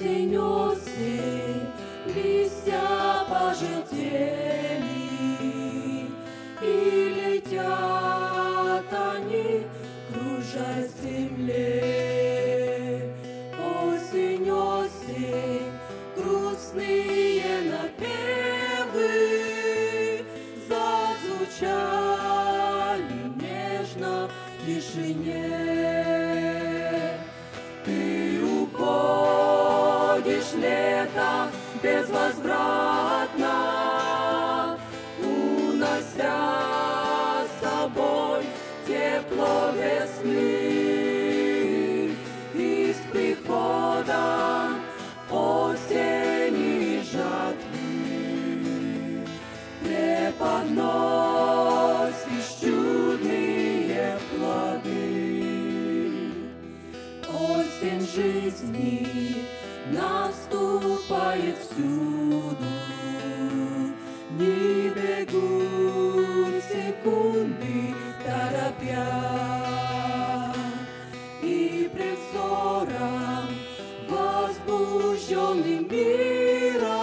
Осень, осень, листья пожелтели, уходишь лето безвозвратно, Унося с собой тепло весны И с приходом осени жатвы Преподносишь чудные плоды. Осень жизни наступает всюду, Не бегут секунды торопя, И пред взором возбужденным мира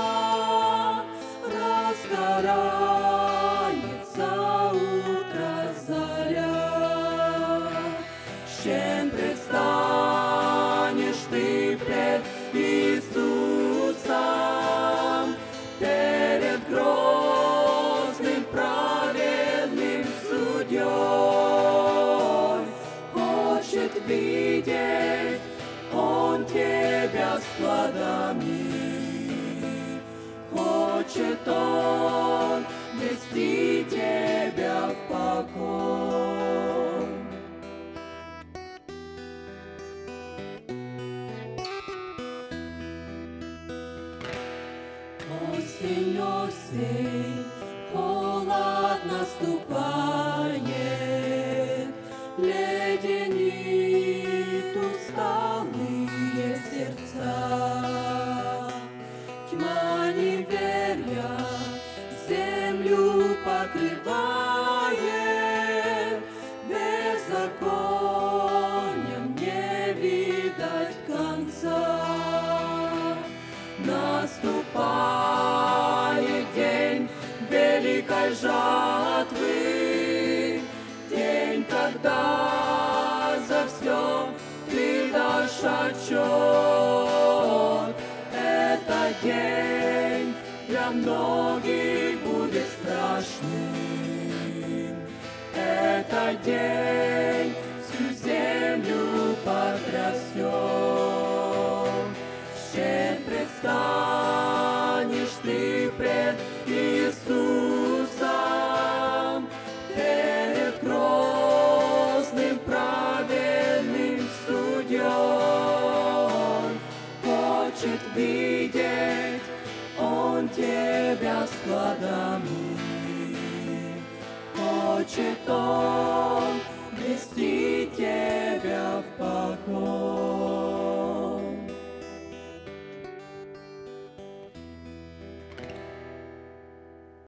Разгорается утро заря. Чем предстанешь видеть Он тебя с плодами, Хочет Он вести тебя в покой. Осень, осень, холод наступает, покрывает, Беззаконием не видать конца. Наступает день великой жатвы, День, когда за все ты дашь отчет. Это день для многих день всю землю потрясет. Чем предстанешь ты пред Иисусом, перед праведным судьей? Хочет видеть Он тебя с плодами, Хочет Он вести тебя в покой.